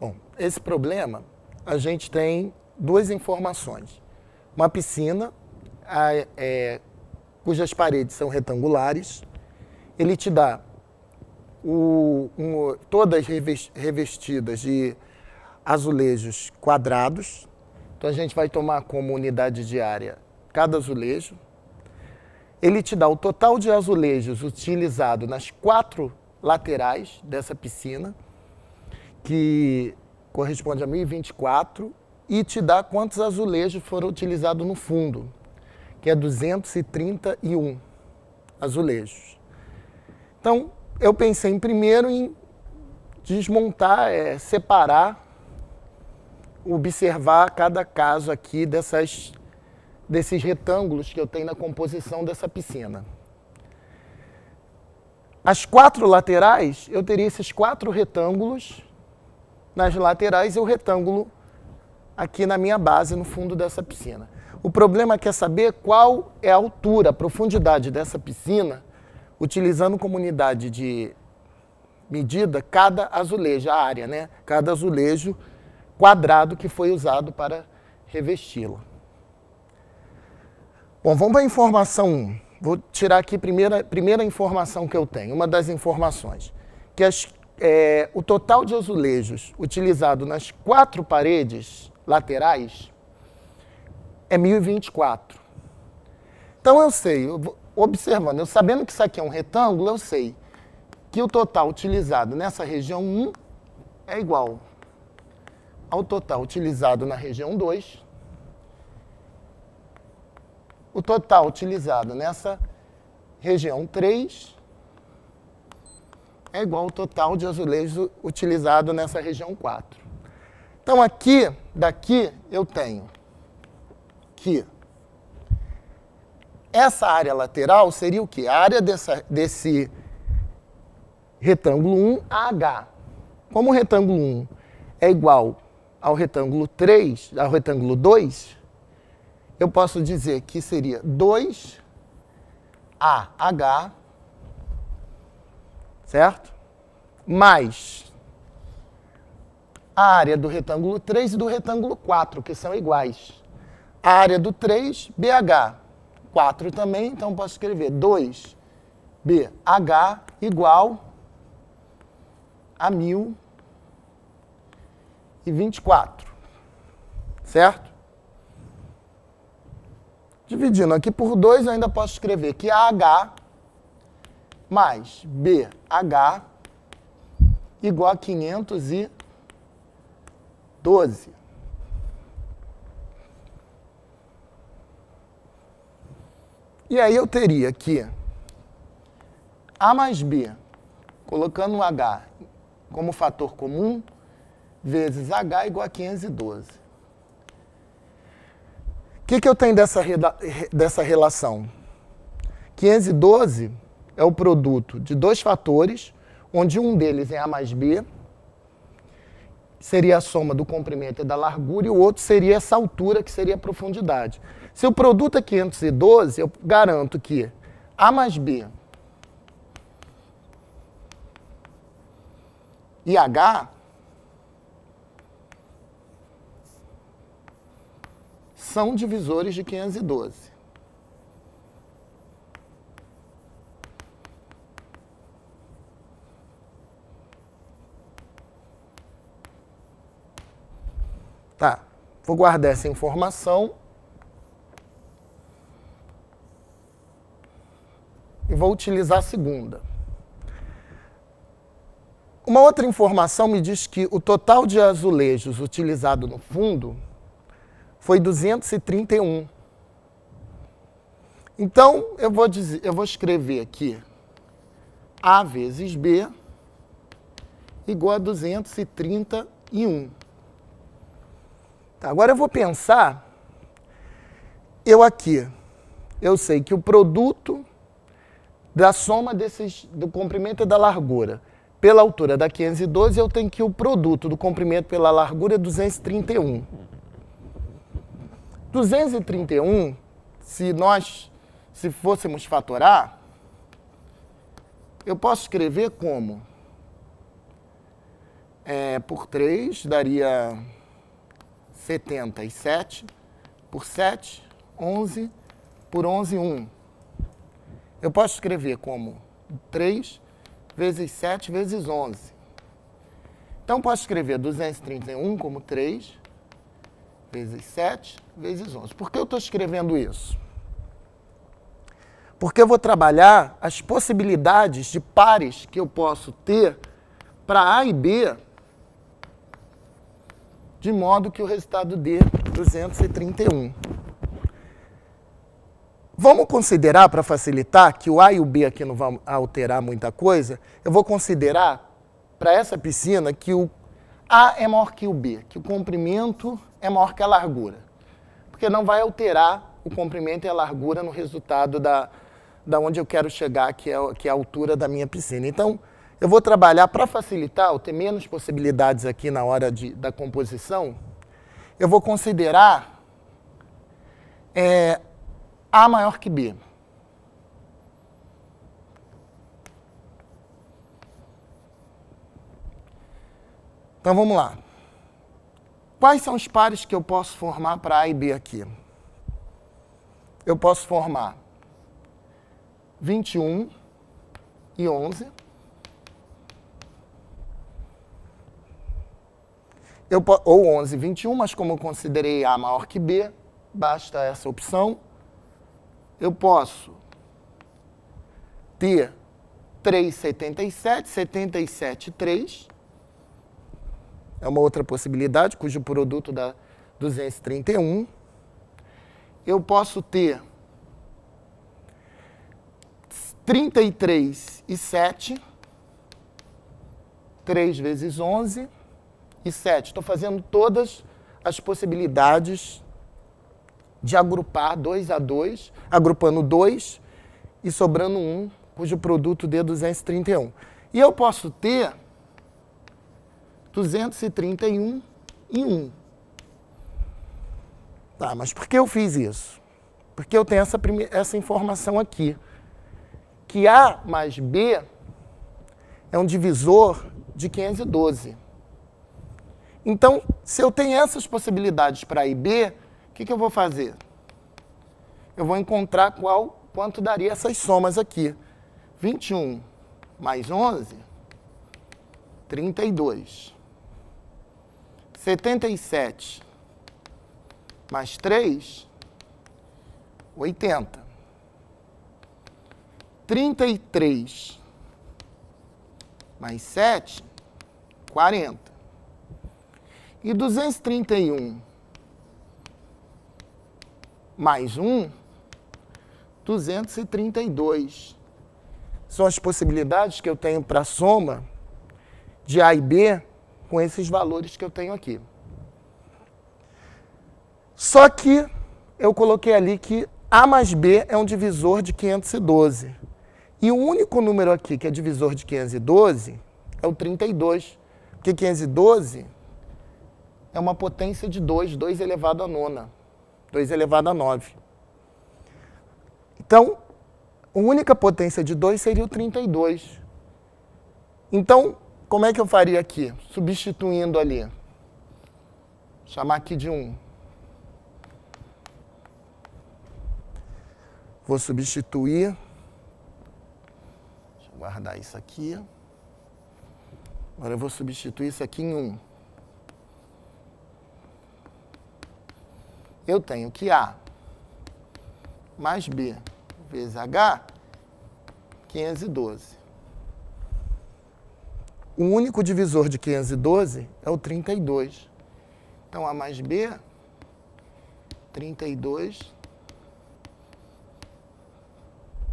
Bom, esse problema, a gente tem duas informações. Uma piscina a, é, cujas paredes são retangulares. Ele te dá o, um, todas revestidas de azulejos quadrados. Então a gente vai tomar como unidade diária cada azulejo. Ele te dá o total de azulejos utilizado nas quatro laterais dessa piscina, que corresponde a 1024, e te dá quantos azulejos foram utilizados no fundo, que é 231 azulejos. Então, eu pensei primeiro em desmontar, é, separar, observar cada caso aqui dessas, desses retângulos que eu tenho na composição dessa piscina. As quatro laterais, eu teria esses quatro retângulos nas laterais e o retângulo aqui na minha base, no fundo dessa piscina. O problema é saber qual é a altura, a profundidade dessa piscina, utilizando como unidade de medida cada azulejo, a área, né? Cada azulejo quadrado que foi usado para revesti-la. Bom, vamos para a informação 1. Vou tirar aqui a primeira, primeira informação que eu tenho, uma das informações. Que as, é, o total de azulejos utilizado nas quatro paredes laterais é 1024. Então eu sei, eu, observando, eu sabendo que isso aqui é um retângulo, eu sei que o total utilizado nessa região 1 é igual ao total utilizado na região 2 o total utilizado nessa região 3 é igual ao total de azulejos utilizado nessa região 4. Então aqui, daqui, eu tenho que essa área lateral seria o quê? A área dessa, desse retângulo 1 AH. Como o retângulo 1 é igual ao retângulo 3, ao retângulo 2, eu posso dizer que seria 2AH, certo? Mais a área do retângulo 3 e do retângulo 4, que são iguais. A área do 3, BH. 4 também, então posso escrever 2BH igual a 1024. Certo? Dividindo aqui por 2, eu ainda posso escrever que AH mais BH igual a 512. E aí eu teria que A mais B, colocando o H como fator comum, vezes H igual a 512 que, que eu tenho dessa, dessa relação? 512 é o produto de dois fatores, onde um deles é A mais B, seria a soma do comprimento e da largura, e o outro seria essa altura, que seria a profundidade. Se o produto é 512, eu garanto que A mais B e H são divisores de 512. Tá, vou guardar essa informação. E vou utilizar a segunda. Uma outra informação me diz que o total de azulejos utilizado no fundo foi 231. Então, eu vou, dizer, eu vou escrever aqui A vezes B igual a 231. Tá, agora eu vou pensar, eu aqui, eu sei que o produto da soma desses, do comprimento e da largura pela altura da 512, eu tenho que o produto do comprimento pela largura é 231. 231, se nós se fôssemos fatorar, eu posso escrever como é, por 3 daria 77. Por 7, 11. Por 11, 1. Eu posso escrever como 3 vezes 7 vezes 11. Então, posso escrever 231 como 3 vezes 7 vezes 11. Por que eu estou escrevendo isso? Porque eu vou trabalhar as possibilidades de pares que eu posso ter para A e B, de modo que o resultado dê 231. Vamos considerar, para facilitar, que o A e o B aqui não vão alterar muita coisa, eu vou considerar para essa piscina que o A é maior que o B, que o comprimento é maior que a largura. Porque não vai alterar o comprimento e a largura no resultado da, da onde eu quero chegar, que é, que é a altura da minha piscina. Então, eu vou trabalhar para facilitar, eu ter menos possibilidades aqui na hora de, da composição, eu vou considerar é, A maior que B. Então vamos lá. Quais são os pares que eu posso formar para A e B aqui? Eu posso formar 21 e 11. Eu, ou 11 e 21, mas como eu considerei A maior que B, basta essa opção. Eu posso ter 3,77, 77, 3 é uma outra possibilidade, cujo produto dá 231. Eu posso ter 33 e 7, 3 vezes 11 e 7. Estou fazendo todas as possibilidades de agrupar 2 a 2, agrupando 2 e sobrando 1, cujo produto dê 231. E eu posso ter 231 e 1. Tá, mas por que eu fiz isso? Porque eu tenho essa, essa informação aqui. Que A mais B é um divisor de 512. Então, se eu tenho essas possibilidades para A e B, o que, que eu vou fazer? Eu vou encontrar qual, quanto daria essas somas aqui. 21 mais 11, 32. 77 mais 3, 80. 33 mais 7, 40. E 231 mais 1, 232. São as possibilidades que eu tenho para a soma de A e B com esses valores que eu tenho aqui. Só que eu coloquei ali que A mais B é um divisor de 512. E o único número aqui que é divisor de 512 é o 32. Porque 512 é uma potência de 2, 2 elevado a nona. 2 elevado a 9. Então, a única potência de 2 seria o 32. Então, como é que eu faria aqui? Substituindo ali. Vou chamar aqui de 1. Vou substituir. Deixa eu guardar isso aqui. Agora eu vou substituir isso aqui em 1. Eu tenho que A mais B vezes H, 512. O único divisor de 512 é o 32. Então, A mais B, 32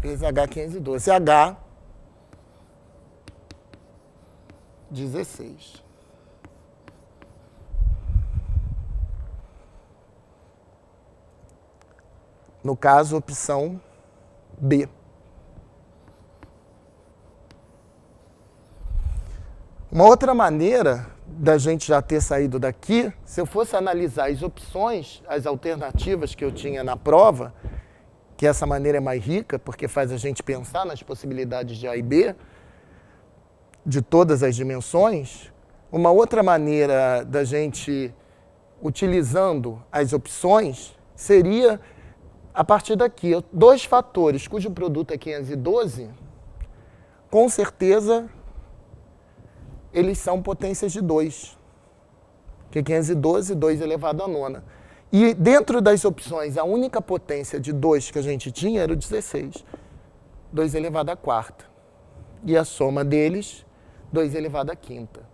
vezes H512. H, 16. No caso, opção B. Uma outra maneira da gente já ter saído daqui, se eu fosse analisar as opções, as alternativas que eu tinha na prova, que essa maneira é mais rica, porque faz a gente pensar nas possibilidades de A e B, de todas as dimensões, Uma outra maneira da gente, utilizando as opções, seria a partir daqui. Dois fatores cujo produto é 512, com certeza eles são potências de 2. Que 512, 2 elevado a nona. E dentro das opções, a única potência de 2 que a gente tinha era o 16. 2 elevado a quarta. E a soma deles, 2 elevado a quinta.